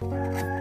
Bye.